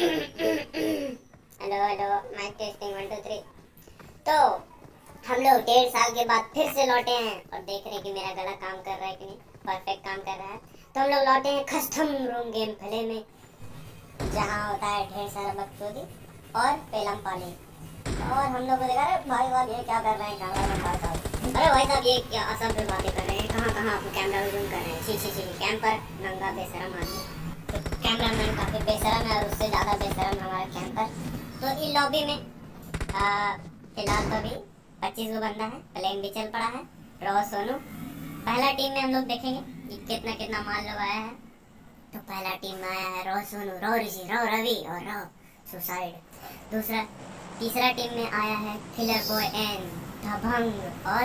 Hello hello mike testing one two three तो हम लोग डेढ़ साल के बाद फिर से लौटे हैं और देख रहे हैं कि मेरा गला काम कर रहा है कि नहीं। परफेक्ट काम कर रहा है। तो हम लोग लौटे हैं कस्टम रूम गेम प्ले में, जहाँ होता है ढेर सारा बकचोदी और पेलम पाली। और हम लोग को देखा रहे भाई साहब, ये क्या कर रहे हैं? कैमरा में बात कर अरे भाई साहब, ये क्या असम पे बातें कर रहे हैं? कहाँ कहाँ आप कैमरा जूम कर रहे हैं? ची ची ची कैंपर नंगा बेशरम आदमी। बेशरम है और उससे ज़्यादा बेशरम हमारा कैंपर तो इस लॉबी में फ़िलहाल तो अभी पच्चीस गो बंदा है प्लेन भी चल पड़ा है, रो, सोनू। पहला टीम में हम लोग देखेंगे कि कितना कितना माल लोग आया है। तो पहला टीम में आया है रो, सोनू, रो, ऋषि, रो, रवि और रो, सुसाइड। दूसरा, तीसरा टीम में आया है किलर बॉय एन दबंग और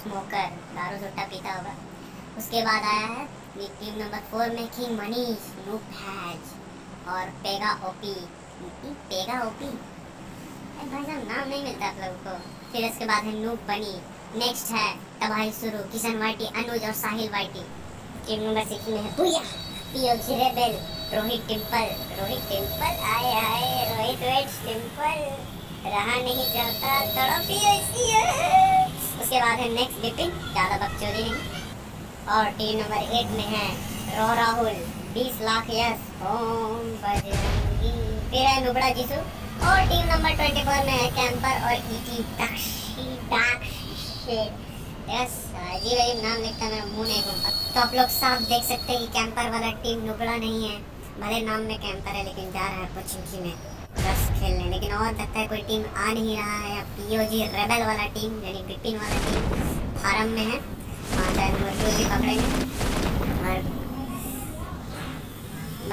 स्मोकर दारू सुट्टा पीता होगा। उसके बाद आया है टीम नंबर फोर में किंग मनीष नूप हैज़ और पेगा ओपी पेगा ओपी भाई साहब, नाम नहीं मिलता आप लोगों को। फिर इसके बाद है नूप बनी। नेक्स्ट है तबाही शुरू, किशन वाइटी अनुज और Sahil YT team number six में है भूया पीओजी रेबेल रोहित टिम्पल। रोहित टिम्पल? आए आए, रोहित वेट टिम्पल। रहा नहीं जाता, तड़पी ऐसी उसके बाद है नेक्स्ट डिपिंग ज़्यादा बकचोदी नहीं। और टीम नंबर एट में है रो राहुल। बीस लाख यस ओम बजरंगी। फिर है नुबड़ा जीसू। और टीम नंबर ट्वेंटी फोर में है कैंपर और ईटी दक्षी दक्षी यस अजीब अजीब नाम लिखता मेरा मुँह नहीं घूमता तो आप लोग साफ़ देख सकते हैं कि कैंपर वाला टीम नुबड़ा नहीं है। भले नाम में कैंपर है, लेकिन जा रहा है पोचिंकी में। बस खेलने। लेकिन और लगता है कोई टीम आ नहीं रहा है। या पीओजी रेबल वाला टीम यानी बिपिन वाला टीम फार्म में है। वहाँ शायद भी पकड़ेंगे।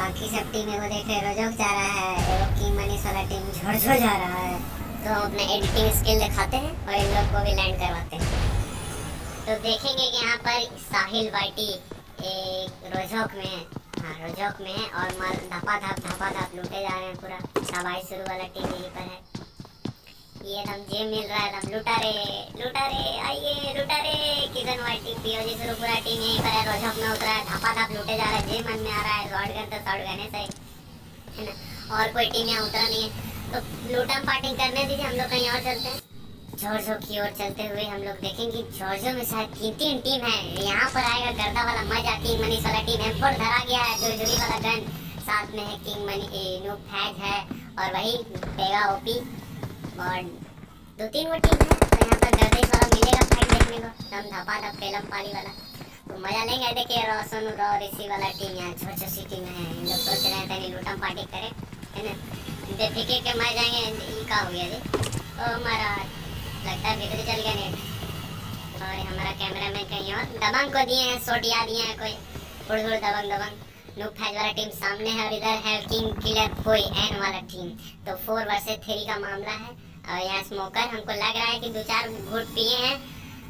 बाकी सब टीम वो देख रहे रोजोक जा रहा है एगो किंग मनीष वाला टीम झोड़झोड़ जा रहा है। तो अपने एडिटिंग स्किल दिखाते हैं और इन लोग को भी लैंड करवाते हैं। तो देखेंगे कि यहाँ पर साहिल वाइटी एक रोजोक में है। हाँ रोजोक में है और धपा धप धपा धप लूटे जा रहे हैं पूरा। सवाई शुरू वाला टीम यहीं पर है। ये जे मिल रहा है दम लुटा रे लुटा रे, आइए लुटा रे। किशन वाइटी पीओजी शुरू पूरा टीम, यहीं पर है रोजोक में उतरा है धपा धप लूटे जा रहा है, जे मन में आ रहा है शॉर्ट गन तो शॉर्ट गन है है ना? और कोई टीम यहाँ उतरा नहीं है। तो लूटम पार्टी करने दीजिए, हम लोग कहीं और चलते हैं। जोरजो की ओर चलते हुए हम लोग देखेंगे जोरजो में शायद तीन तीन टीम है। यहाँ पर आएगा, गर्दा वाला मज़ा किंग मनीष वाला टीम है। फोर धरा गया है, जुरजुरी वाला गन साथ में है किंग मनी नो फैज है, और वही पेगा ओपी और दो तीन वो टीम है तो यहाँ पर गर्देश वाला मिलेगा फाइट देखने को। दम धपा धप पेलम पाली वाला। तो मज़ा लेंगे देखिए रो सोनू रो वाला टीम यहाँ, छोटी छोटी सिटी में है। इन लोग सोच रहे थे नहीं लूटम पार्टी करे, है ना? बेफिक्र के मर जाएँगे ये का हो गया जी। ओ महाराज लगता है भीतर चल गया नेट और हमारा कैमरा मैन कहीं और दबंग को दिए हैं, सोटिया दिए हैं कोई। थोड़ी थोड़ी दबंग दबंग। नूक फैज वाला टीम सामने है और इधर है किंग किलर कोई एन वाला टीम तो फोर वर्सेस थ्री का मामला है। और यहाँ स्मोकर हमको लग रहा है कि दो चार घुट पिए हैं।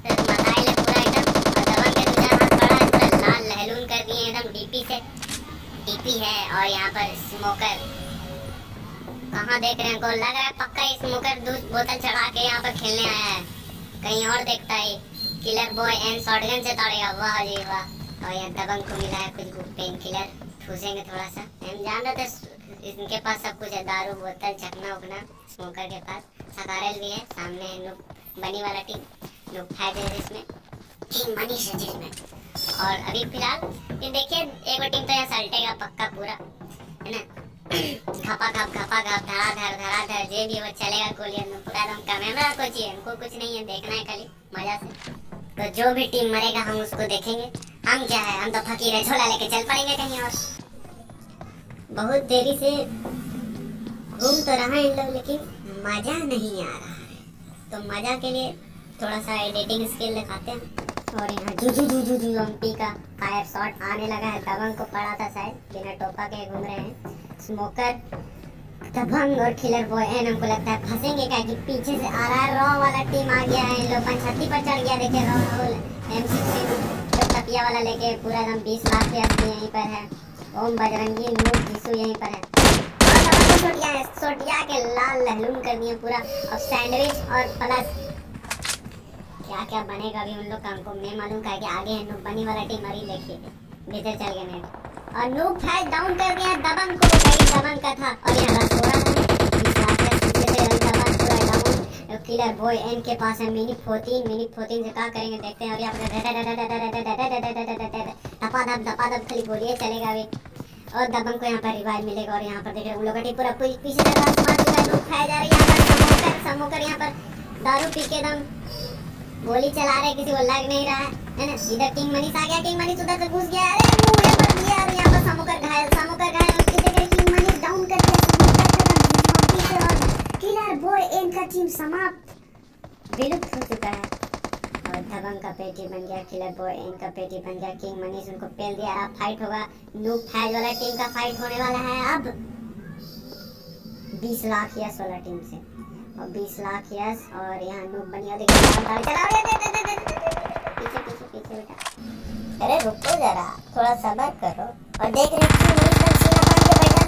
तो मसाइल है पूरा एकदम, और दबंग के दो चार हाथ पड़ा है पूरा लाल लहलून कर दिए एकदम डीपी से, डीपी है, और यहाँ पर स्मोकर कहाँ देख रहे हैं को लग रहा है पक्का ही स्मोकर दूध बोतल चढ़ा के यहाँ पर खेलने आया है। कहीं और देखता है किलर बॉय एंड शॉटगन से तोड़ेगा। वाह जी वाह। और यहाँ दबंग को मिला है कुछ पेन किलर ठूसेंगे थोड़ा सा। हम जान रहे थे इनके पास सब कुछ है, दारू, बोतल चकना उकना स्मोकर के पास। सकारेल भी है, सामने नुक, बनी वाला टीम, नुक है जिसमें टीम मनीष है जिसमें। और अभी फ़िलहाल, ये देखिए, एक टीम तो यहाँ सल्टेगा पक्का पूरा, है ना? खपा खप खपा खप धड़ाधड़ धड़ाधड़ जे भी वो चलेगा कोलियन में पूरा एकदम कैमरा को चाहिए, हमको कुछ नहीं है, देखना है खाली, मज़ा से। तो जो भी टीम मरेगा, हम उसको देखेंगे। हम क्या है, हम तो फकीर है, झोला लेके चल पड़ेंगे कहीं और। बहुत देरी से घूम तो रहा है इन लोग, लेकिन मज़ा नहीं आ रहा है। तो मज़ा के लिए थोड़ा सा एडिटिंग स्किल दिखाते हैं। और यहाँ जू जू जू एमपी का फायर शॉट आने लगा है। दबंग को पड़ा था शायद, बिना टोपा के घूम रहे हैं। स्मोकर दबंग और किलर बॉय एन हमको लगता है फंसेंगे क्या कि पीछे से आ रहा है। रॉ वाला टीम आ गया है। लोग छत्ती पर चढ़ गया, देखिए राहुल एम तो तपिया वाला लेके पूरा एकदम बीस लाख के अस्सी यहीं पर है। ओम बजरंगी नूर जीसू यहीं पर है सोटिया है के लाल लहलून कर दिए पूरा और सैंडविच और प्लस क्या क्या बनेगा अभी उन लोग का हमको मैं मालूम का कि आगे है नूब बनी वाला टीम अभी देखिए भीतर चल गए नेट और नूब फैज डाउन कर दिया दबंग को कहीं दबंग का था और यहाँ रस हो रहा था किलर बॉय एन के पास है मिनी फोर्टीन मिनी फोर्टीन से क्या करेंगे देखते हैं पर धपा धप धपा खाली गोलियाँ चलेगा अभी और दबंग को यहाँ पर रिवाइव मिलेगा और यहाँ पर देखिए उन लोग पूरा पीछे से खाया जा रहा है, यहाँ पर समोकर यहाँ पर दारू पी के दम गोली चला रहे किसी को लग नहीं रहा है है ना? इधर किंग मनीष आ गया किंग मनीष उधर से घुस गया, अरे मुँह पर दिया और यहाँ पर समोकर घायल समोकर घायल उसकी जगह किंग मनीष डाउन कर दिया एम का टीम समाप्त। विलुप्त हो चुका है। दबंग का पेटी बन गया किलर बॉय एम का पेटी बन गया किंग मनीष उनको पेल दिया। अब फाइट होगा। नूब फैज वाला टीम का फाइट होने वाला है अब। 20 लाख या 16 टीम से। और 20 लाख यस और यहाँ नूब बनिया पीछे पीछे पीछे, बेटा। अरे रुको जरा। थोड़ा सब्र करो। और देख रहे हैं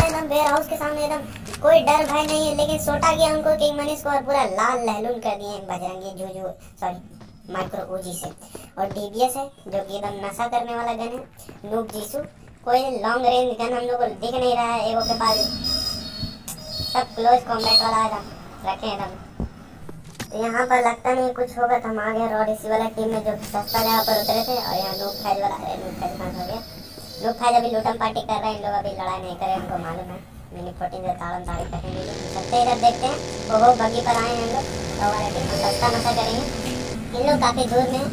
एकदम वेयर हाउस के सामने एकदम। कोई डर भय नहीं है, लेकिन सोटा गया उनको किंग मनीष को और पूरा लाल लहलून कर दिए बजरंगी जूजू सॉरी माइक्रो ओजी से और डीबीएस है, जो कि एकदम नशा करने वाला गन है। नूब जीसू, कोई लॉन्ग रेंज गन हम लोग को दिख नहीं रहा है, एगो के पास सब क्लोज कॉम्बैट वाला एकदम रखे एकदम तो यहाँ पर लगता नहीं कुछ होगा तो हम आ गए और इसी वाला टीम में जो सस्ता जगह पर उतरे थे, और यहाँ नूब फैज वाला है नूब फैज कहाँ हो गया? नूब फैज अभी लूटम पार्टी कर रहे हैं इन लोग अभी लड़ाई नहीं करे उनको मालूम है। मिनी फोर्टीन से ताड़म ताड़ी करेंगे चलते इधर देखते हैं। वो बगी पर आए हैं हम लोग। तो वाला टीम सस्ता नशा करेंगे। इन लोग काफ़ी दूर में।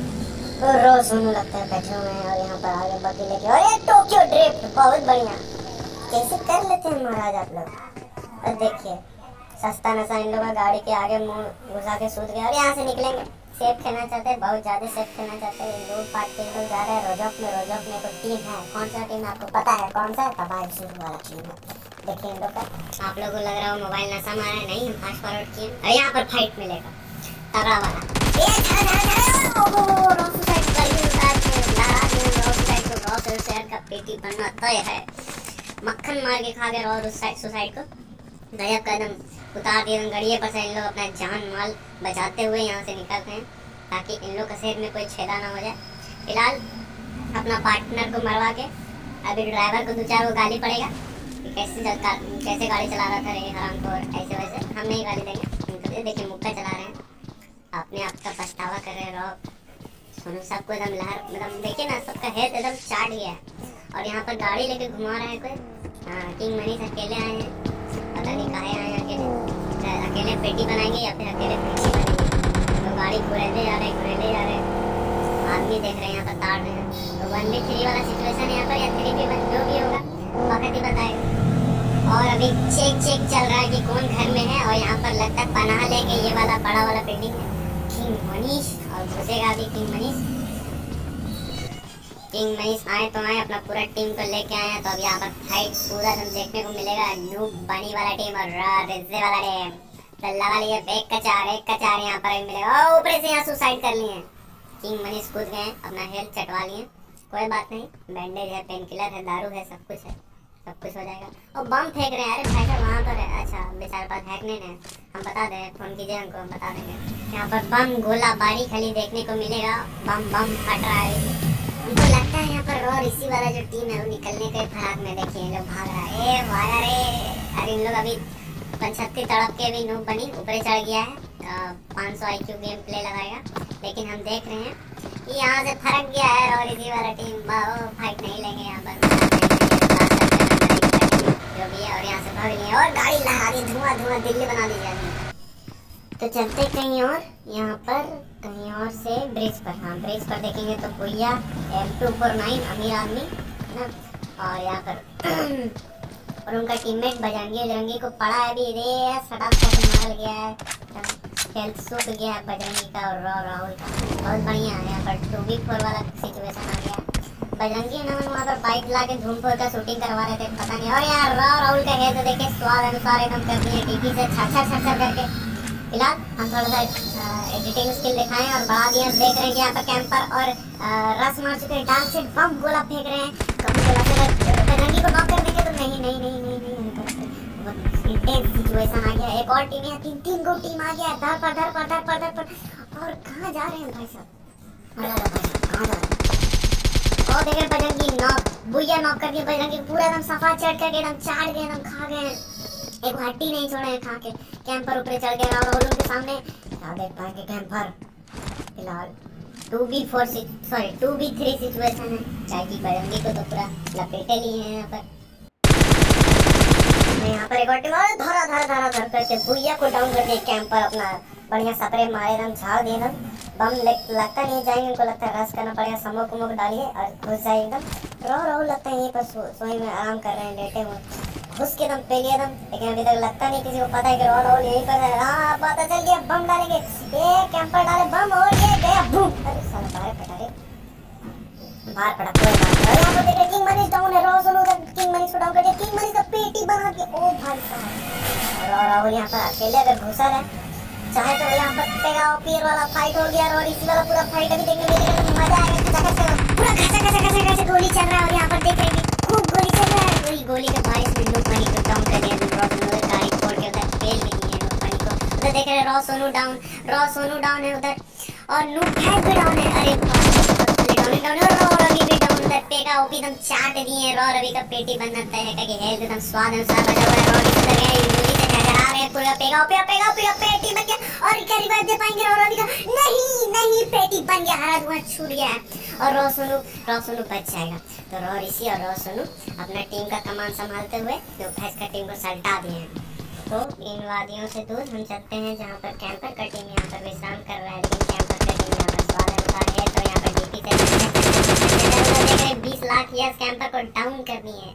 तो रोज सोनू लगता है, बैठे हुए हैं और यहाँ पर आगे बकरी लेके। ये टोक्यो ड्रिफ्ट बहुत बढ़िया। कैसे कर लेते हैं महाराज आप लोग? और देखिए, सस्ता नशा इन लोग गाड़ी के आगे मुँह घुसा के सूद गया। और यहाँ से निकलेंगे। सेफ़ खेलना चाहते हैं, बहुत ज़्यादा सेफ़ खेलना चाहते हैं। लोग पार्ट के लोग जा रहे हैं रोजोक में रोजोक में कोई टीम है। कौन सा टीम आपको पता है? कौन सा है? तबाह वाला टीम है। देखिए इन लोग का। आप लोगों को लग रहा हो मोबाइल नशा मारा नहीं, हम फास्ट फॉरवर्ड किए। यहाँ पर फाइट मिलेगा। तगड़ा वाला। है मक्खन मार के खा गए और उस साइड सुसाइड को गजब कदम उतार दिए गड़िए पर से इन लोग अपना जान माल बचाते हुए यहाँ से निकलते हैं ताकि इन लोग का शरीर में कोई छेदा ना हो जाए फ़िलहाल अपना पार्टनर को मरवा के अभी ड्राइवर को दो चार वो गाली पड़ेगा कैसे चलता कैसे गाड़ी चला रहा था रे हराम को ऐसे वैसे हम नहीं गाली देंगे देखिए मुक्का चला रहे हैं अपने आप का पछतावा कर रहे रहो सुनो सबको एकदम लहर मतलब देखिए ना, सबका हेल्थ एकदम चाट गया है। और यहाँ पर गाड़ी लेके घुमा रहे हैं कोई? हाँ किंग मनीष अकेले आए हैं। पता नहीं कहा आए हैं अकेले। अकेले पेटी बनाएँगे या फिर अकेले पेटी बनाएँगे। तो गाड़ी घुरेले जा रहे घुरेले जा रहे। आदमी देख रहे हैं यहाँ पर ताड़ रहे हैं तो वन बी थ्री वाला सिचुएशन यहाँ पर, या थ्री बी वन जो भी होगा। वक्त ही बताएगा और अभी चेक चेक चल रहा है कि कौन घर में है। और यहाँ पर लगता है पनाह लेके ये वाला बड़ा वाला बिल्डिंग है। किंग मनीष और घुसेगा अभी किंग मनीष किंग मनीष आए तो आए अपना पूरा टीम को लेके आए हैं तो अब यहाँ पर फाइट पूरा हम देखने को मिलेगा। नूब बनी वाला टीम और रिज्जे वाला टीम। तो लगा लिए एक का चार एक का चार यहाँ पर मिलेगा ऊपर से यहाँ सुसाइड कर लिए किंग मनीष कूद गए अपना हेल्थ चटवा लिए कोई बात नहीं। बैंडेज है पेन किलर है, दारू है, सब कुछ है। सब कुछ हो जाएगा। और बम फेंक रहे हैं। अरे भाई साहब, वहाँ पर है अच्छा बेचारे पास हैक नहीं है हम बता दें, फ़ोन कीजिए हमको, हम बता देंगे। यहाँ पर बम गोला बारी खाली देखने को मिलेगा। बम बम फट रहा है। हमको लगता है यहाँ पर और इसी वाला जो टीम है, वो निकलने के फराक में देखिए लोग भाग रहा है। ए वाया रे। अरे इन लोग अभी पंचहत्ती तड़प के भी नूब बनी, ऊपर चढ़ गया है। पाँच सौ आई गेम प्ले लगाएगा। लेकिन हम देख रहे हैं कि यहाँ से फरक गया है और इसी वाला टीम फाइट नहीं लेंगे यहाँ पर। जो भी है और यहाँ से भाग लिए और गाड़ी लगा दी धुआँ धुआँ दिल्ली बना दी जाएगी तो चलते कहीं और, यहाँ पर कहीं और से ब्रिज पर। हाँ ब्रिज पर देखेंगे तो पुलिया एम टू फोर नाइन अमीर आदमी, है ना? और यहाँ पर और उनका टीममेट बजरंगी बजरंगी को पड़ा है अभी। रे सटाप से मार गया है। हेल्थ सूख गया है बजरंगी का और राहुल का। बहुत बढ़िया है, यहाँ पर टू बी फोर वाला सिचुएशन आ गया। बजरंगी नमन वहाँ पर बाइक ला के धूमपुर का शूटिंग करवा रहे थे पता नहीं और यार राव राहुल का है तो देखे स्वाद अनुसार एकदम कर दिए टीवी से छर छर करके फ़िलहाल हम थोड़ा सा एडिटिंग स्किल दिखाएँ और बढ़ा दिए देख रहे हैं कि यहाँ पर कैंपर और रस मार चुके हैं डांस से बम गोला फेंक रहे हैं कभी गोला से बजरंगी को नॉक कर देंगे तो नहीं नहीं नहीं नहीं नहीं सिचुएशन आ गया एक और टीम है तीन तीन गो टीम आ गया धर पर धर पर धर पर धर पर और कहाँ जा रहे हैं भाई साहब कहाँ जा रहे हैं और देखे बजरंगी नॉक बुया नॉक करके बजरंगी पूरा एकदम सफ़ा चढ़ करके एकदम चाट गए, एकदम खा गए। एक हड्डी नहीं छोड़े, खा के कैंपर ऊपर चढ़ गए और उनके सामने क्या देख पाएँगे कैंपर फ़िलहाल two v four sorry two v three situation है। चाहे की बजरंगी को तो पूरा लपेटे लिए हैं यहाँ पर। यहाँ पर एक और टीम और धरा धरा धरा धर करके बुया को डाउन करके कैंपर अपना बढ़िया सपरे मारे, एकदम झाड़ दिए एकदम। बम लगता नहीं जाएँगे उनको लगता है रस करना पड़ेगा समोक उमोक डालिए और घुस जाए एकदम। रो रो लगता है यहीं पर सो, सोई में आराम कर रहे हैं लेटे हुए। घुस के एकदम पे एकदम लेकिन अभी तक लगता नहीं किसी को पता है कि रो रो यहीं पर है। हाँ पता चल गया बम डालेंगे। ये कैंपर डाले बम और ये गया बूम। अरे साला बाहर पटा रे। बाहर पड़ा कोई बात नहीं। यहाँ पर देखिए किंग मनीष डाउन है रो सुनो किंग मनीष को डाउन कर दिया। किंग मनीष का पेटी बना के ओ भाई साहब। और राहुल यहाँ पर अकेले अगर घुसा है चाहे तो यहाँ पर पेगा पीर वाला फाइट हो गया और इसी वाला पूरा फाइट अभी देखने मिलेगा तो मज़ा आएगा खचा खचा पूरा खचा खचा खचा खचा गोली चल रहा है और यहाँ पर देख रहे हैं खूब गोली चल रहा है वही गोली के बारिश में लोग पानी को डाउन कर दिया रॉ सोनू गाड़ी फोड़ के उधर भी दिए लोग पानी को उधर देख रहे हैं raw Sonu down raw Sonu down है उधर और नू भैग भी डाउन है अरे और रवि उधर चाट दिए रॉ रवि का पेटी बनना तय है कि हेल्थ एकदम स्वाद अनुसार बजा हुआ है रॉ इधर गए गोली से नज़र आ पूरा पेगा ओपी पेगा ओपी पेटी बन गया। और क्या रिवाइव दे पाएँगे रो रवि का, नहीं नहीं, पेटी बन गया हरा धुआँ छूट गया। है और रो सोनू रो सोनू बच जाएगा। तो रो ऋषि और रो सोनू अपना टीम का कमान संभालते हुए तो भैंस का टीम को सल्टा दिए हैं। तो इन वादियों से दूर हम चलते हैं जहाँ पर कैंपर का टीम यहाँ पर विश्राम कर रहा है लेकिन कैंपर का टीम यहाँ पर स्वाद अनुसार है। तो यहाँ पर डीपी से बीस लाख यस कैंपर को डाउन कर दिए हैं।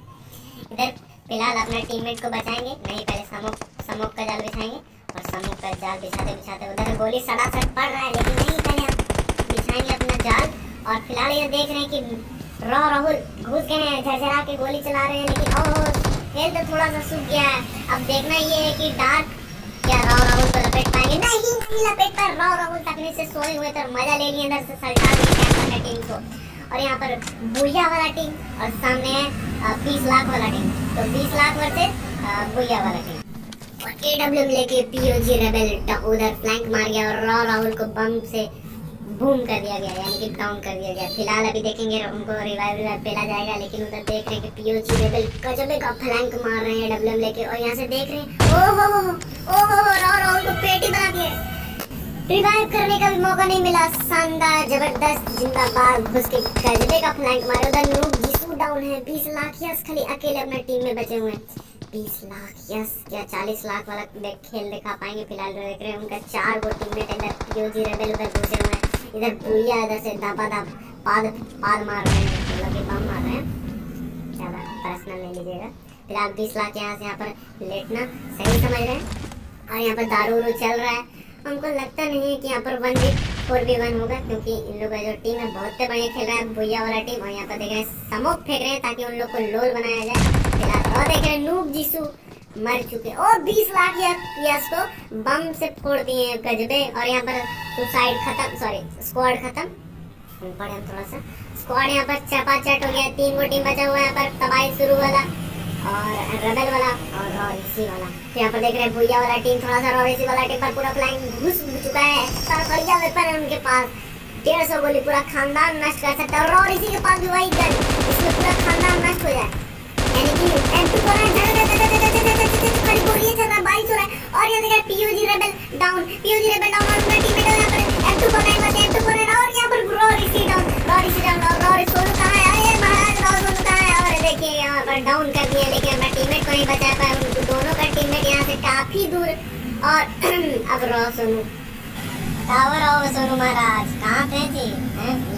इधर फ़िलहाल अपने टीममेट को बचाएँगे। नहीं पहले समोक समोक का जाल बिछाएँगे और समूह का जाल बिछाते बिछाते उधर गोली सड़ासड़ पड़ रहा है, लेकिन नहीं पहले हम बिछाएँगे अपना जाल। और फ़िलहाल ये देख रहे हैं कि रॉ राहुल घुस गए हैं, झरझरा के गोली चला रहे हैं, लेकिन ओह हेल्थ तो थोड़ा सा सूख गया है। अब देखना ये है कि डार्क क्या रॉ राहुल को लपेट पाएँगे? नहीं नहीं लपेट पर रॉ राहुल तकनीक से सोए हुए तो मज़ा ले लिए अंदर से दिए कैंपर टीम को और यहाँ पर बुया वाला टीम और सामने है बीस लाख वाला टीम तो बीस लाख वर्सेस बुया वाला टीम और एडब्ल्यूएम लेके पीओजी रेबेल उधर फ्लैंक मार गया और रॉ राहुल को बम से बूम कर दिया गया, यानी कि डाउन कर दिया गया। फ़िलहाल अभी देखेंगे, उनको रिवाइव रिवाइव पेला जाएगा, लेकिन उधर देख रहे हैं कि पीओजी रेबेल गजबे का फ्लैंक मार रहे हैं डब्ल्यूएम लेके, और यहाँ से देख रहे हैं ओ हो हो ओ हो हो रॉ राहुल को पेटी बना दिए रिवाइव करने का भी मौका नहीं मिला, शानदार, ज़बरदस्त ज़िंदा जिंदाबाद घुस के गजबे का फ्लैंक मारे। उधर नूब जिसू डाउन है 20 लाख यस खाली अकेले अपने टीम में बचे हुए हैं। बीस लाख, यस क्या चालीस लाख वाला देख, खेल दिखा पाएँगे फ़िलहाल देख रहे हैं, उनका चार गो टीममेट इधर पीओजी रेबेल उधर घुसे हुए हैं। इधर पुलिया इधर से दबा दब पाद पाद मार रहे हैं मतलब कि बम मार रहे हैं। ज़्यादा पर्सनल ले लीजिएगा। फ़िलहाल बीस लाख यहाँ से यहाँ पर लेटना, सही समझ रहे हैं? और यहाँ पर दारू उरू चल रहा है। हमको लगता नहीं है कि यहाँ पर वन वीक फोर भी वन होगा, क्योंकि इन लोग का जो टीम है, बहुत बढ़िया खेल रहा है भुया वाला टीम और यहाँ पर देख रहे हैं समोक फेंक रहे हैं, ताकि उन लोग को लोल बनाया जाए। और मर चुके और 20 लाख यस को बम से फोड़ दिए गजबे। और यहाँ पर सुसाइड खत्म सॉरी स्क्वाड खत्म। पढ़े हम थोड़ा सा। स्क्वाड यहाँ पर चपा चट हो गया, तीन गो टीम बचा हुआ है यहाँ पर। तबाही शुरू वाला और रबल वाला और रॉयसी वाला। तो यहाँ पर देख रहे हैं भुया वाला टीम थोड़ा सा रॉयसी वाला टीम पर पूरा फ्लाइंग घुस चुका है। बढ़िया वेपन है उनके पास। डेढ़ सौ गोली पूरा खानदान नष्ट कर सकता है। और रॉयसी के पास भी वही गन इसमें पूरा खानदान नष्ट पीयूजी डाउन और मेरा टीममेट है यहाँ पर M2 पर है बस M2 पर है और यहाँ पर रॉरिसी डाउन रॉरिसी डाउन और रॉरिस सोनू कहाँ है? अरे महाराज रॉ सोनू कहाँ है? और देखिए, यहाँ पर डाउन कर दिया लेकिन अपना टीममेट को नहीं बचा पाया उन दोनों का टीममेट यहाँ से काफ़ी दूर। और अब raw Sonu tower Sonu Maharaj ji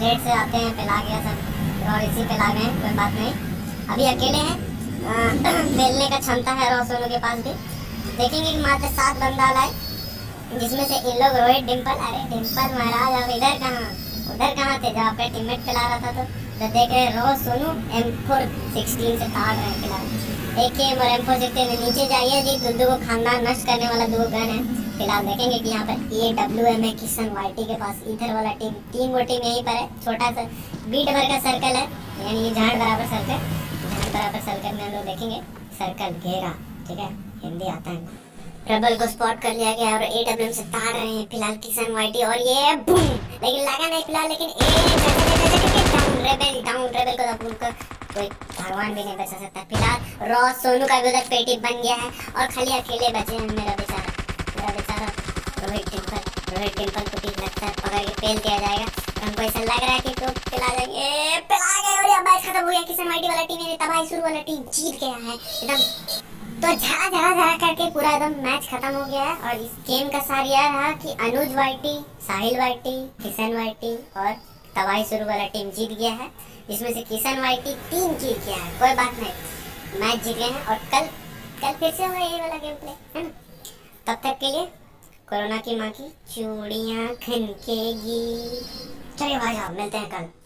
late से आते हैं पिला गया सब और इसी पिला गए कोई बात नहीं। अभी अकेले हैं। खेलने का क्षमता है रोसोनो के पास भी। देखेंगे कि मात्र सात बंदा लाए। जिसमें से इन लोग रोहित डिम्पल अरे डिम्पल महाराज, अब इधर कहाँ? उधर कहाँ थे? जब आपका टीममेट खिला रहा था तो तो देख रहे raw Sonu M four sixteen से ताड़ रहे फ़िलहाल एक के और एम फोर सिक्सटीन नीचे जाइए जी दो दो को खानदान नष्ट करने वाला दो गन है। फ़िलहाल देखेंगे कि यहाँ पर ए डब्ल्यू एम है किशन वाइटी के पास इधर वाला टीम तीन वो टीम यहीं पर है। छोटा सा बीट भर का सर्कल है, यानी ये झाड़ बराबर सर्कल झाड़ बराबर सर्कल में हम लोग देखेंगे सर्कल घेरा, ठीक है? हिंदी आता है। प्रबल को स्पॉट कर लिया गया और ए डब्ल्यू से ताड़ रहे हैं फ़िलहाल किशन वाइटी और ये बूम लेकिन लगा नहीं फ़िलहाल, लेकिन ए रेबल डाउन रेबल को तो उनको कोई भगवान भी नहीं बचा सकता फ़िलहाल। रॉ सोनू का भी उधर पेटी बन गया है और खाली अकेले बचे हैं मेरा बेचारा। मेरा बेचारा रोहित टिम्पल रोहित टिम्पल को भी लगता है, पकड़ के पेल दिया जाएगा। हमको ऐसा लग रहा है कि तो पिला देंगे पिला गए और ये मैच खत्म हो गया। किशन वाइटी वाला टीम तबाही शुरू वाला टीम जीत गया है। एकदम तो झड़ा झड़ा झड़ा करके पूरा एकदम मैच खत्म हो गया है। और इस गेम का सार यह रहा कि अनुज वाइटी, साहिल वाइटी, किशन वाइटी और तबाही शुरू वाला टीम जीत गया है। जिसमें से किशन वाइटी तीन जीत गया है। कोई बात नहीं। मैच जीत गए हैं और कल कल फिर से होगा ये वाला गेम प्ले है ना? तब तक के लिए कोरोना की माँ की चूड़ियाँ खनकेगी। चलिए भाई साहब, मिलते हैं कल।